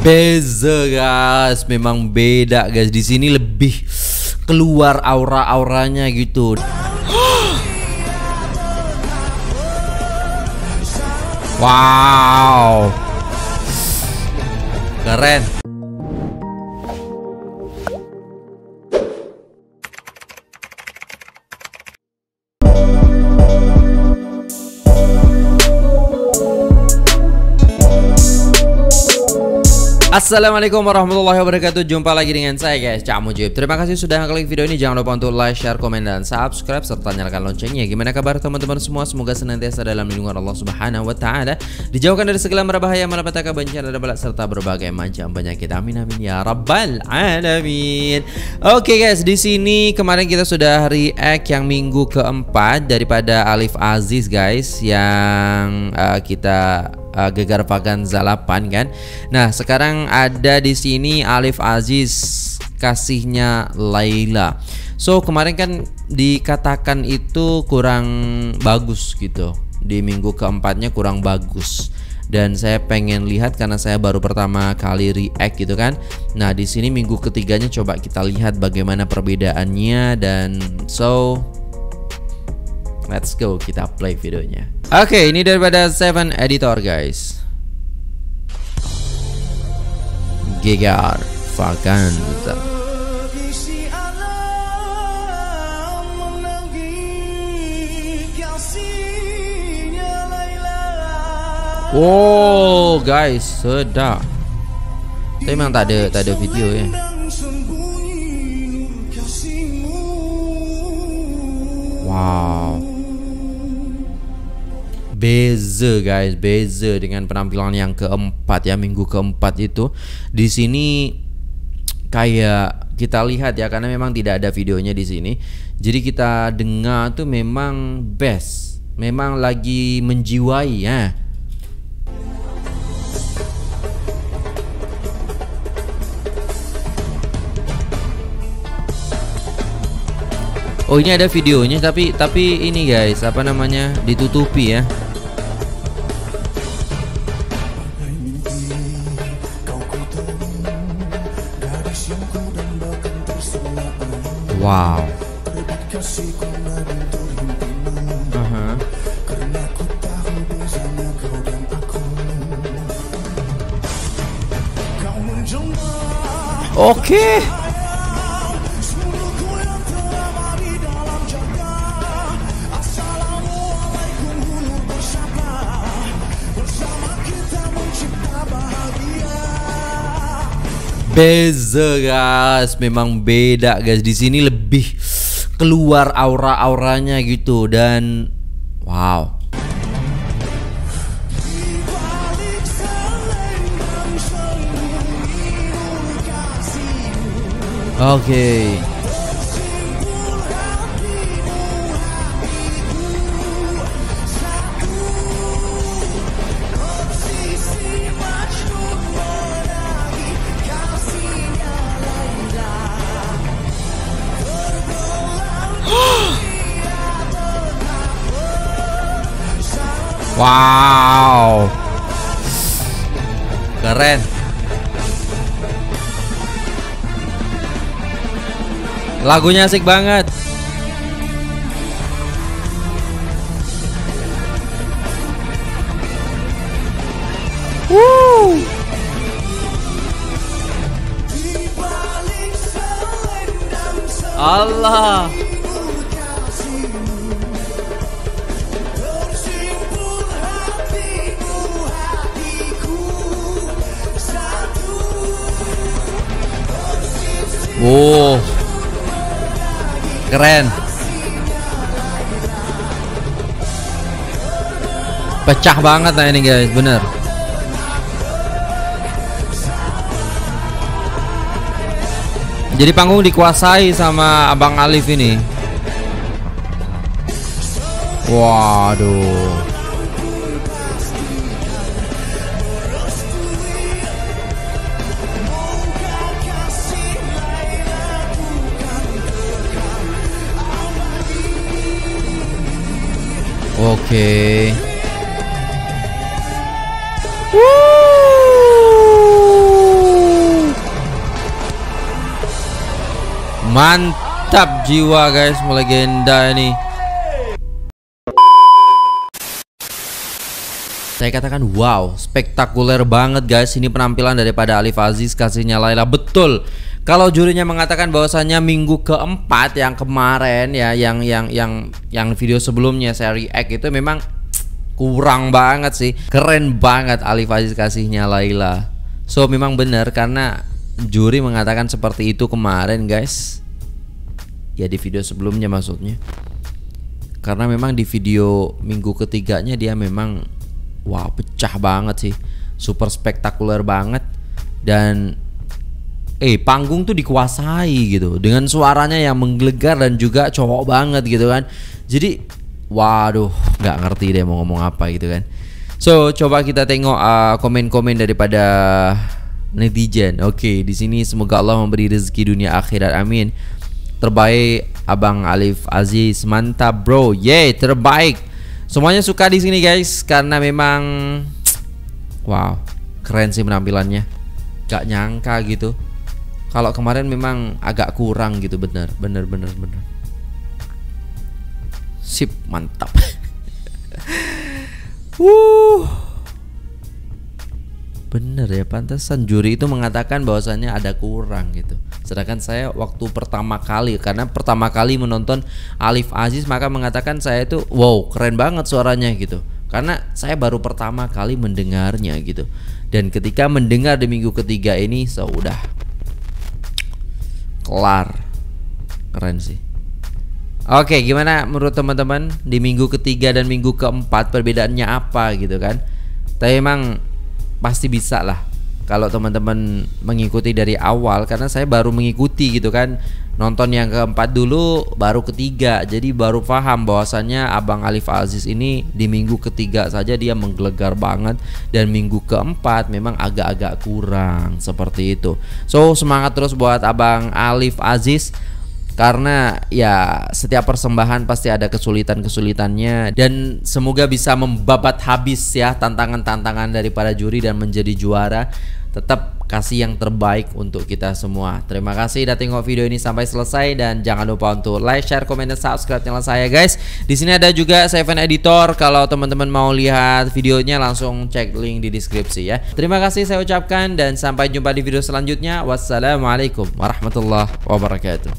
Beza guys, memang beda guys. Di sini lebih keluar aura-auranya gitu. Wow. Keren. Assalamualaikum warahmatullahi wabarakatuh. Jumpa lagi dengan saya guys. Cak Mujib. Terima kasih sudah klik video ini. Jangan lupa untuk like, share, komen, dan subscribe Serta nyalakan loncengnya. Gimana kabar teman-teman semua? Semoga senantiasa dalam lindungan Allah subhanahu wa ta'ala. Dijauhkan dari segala berbahaya Malapetaka bencana dan balak Serta berbagai macam penyakit. Amin amin ya rabbal alamin. Oke okay guys. Di sini kemarin kita sudah react yang minggu keempat Daripada Alif Aziz guys Yang uh, kita uh, Gegar Pagan Zalapan kan. Nah, sekarang ada di sini Alif Aziz kasihnya Laila. So, kemarin kan dikatakan itu kurang bagus gitu. Di minggu keempatnya kurang bagus dan saya pengen lihat karena saya baru pertama kali react gitu kan. Nah, di sini minggu ketiganya coba kita lihat bagaimana perbedaannya dan so let's go kita play videonya. Oke, okay, ini daripada Seven Editor guys. Gegar Vaganza. Oh guys, sedap. Tapi memang tak ada tak ada video ya. Wow. Beza guys, beza dengan penampilan yang keempat ya minggu keempat itu. Di sini kayak kita lihat ya karena memang tidak ada videonya di sini. Jadi kita dengar tuh memang best, memang lagi menjiwai ya. Oh ini ada videonya tapi tapi ini guys apa namanya ditutupi ya. Wow. Uh-huh. Oke. Okay. Beza guys, memang beda guys. Di sini lebih keluar aura-auranya gitu dan wow. Oke. Okay. Wow. Keren. Lagunya asik banget. Woo. Allah. Wow. Keren. Pecah banget nah ini guys, bener. Jadi panggung dikuasai sama Abang Alif ini. Waduh. Oke. Mantap jiwa guys legenda ini. Saya katakan wow, spektakuler banget guys ini penampilan daripada Alif Aziz kasihnya Laila betul kalau jurinya mengatakan bahwasannya minggu keempat yang kemarin ya, yang yang yang yang video sebelumnya saya react itu memang kurang banget sih, keren banget Alif Aziz kasihnya Laila. So memang benar karena juri mengatakan seperti itu kemarin guys. Ya di video sebelumnya maksudnya. Karena memang di video minggu ketiganya dia memang wah pecah banget sih. Super spektakuler banget. Dan eh panggung tuh dikuasai gitu. Dengan suaranya yang menggelegar dan juga cowok banget gitu kan. Jadi waduh nggak ngerti deh mau ngomong apa gitu kan. So coba kita tengok uh, komen-komen daripada netizen. Oke okay, di sini semoga Allah memberi rezeki dunia akhirat. Amin. Terbaik Abang Alif Aziz. Mantap bro. Yeah terbaik. Semuanya suka di sini guys. Karena memang wow keren sih penampilannya. Gak nyangka gitu kalau kemarin memang agak kurang gitu bener bener bener bener sip mantap Wuh Bener ya, pantesan juri itu mengatakan bahwasannya ada kurang gitu. Sedangkan saya waktu pertama kali karena pertama kali menonton Alif Aziz maka mengatakan saya itu wow keren banget suaranya gitu. Karena saya baru pertama kali mendengarnya gitu. Dan ketika mendengar di minggu ketiga ini sudah so kelar. Keren sih. Oke, gimana menurut teman-teman di minggu ketiga dan minggu keempat perbedaannya apa gitu kan? Tapi emang pasti bisa lah kalau teman-teman mengikuti dari awal karena saya baru mengikuti gitu kan nonton yang keempat dulu baru ketiga. Jadi baru paham bahwasannya Abang Alif Aziz ini di minggu ketiga saja dia menggelegar banget. Dan minggu keempat memang agak-agak kurang seperti itu. So semangat terus buat Abang Alif Aziz. Karena ya setiap persembahan pasti ada kesulitan-kesulitannya. Dan semoga bisa membabat habis ya tantangan-tantangan dari para juri dan menjadi juara. Tetap kasih yang terbaik untuk kita semua. Terima kasih udah tengok video ini sampai selesai dan jangan lupa untuk like, share, komen, dan subscribe channel saya guys. Di sini ada juga Seven Editor. Kalau teman-teman mau lihat videonya langsung cek link di deskripsi ya. Terima kasih saya ucapkan dan sampai jumpa di video selanjutnya. Wassalamualaikum warahmatullahi wabarakatuh.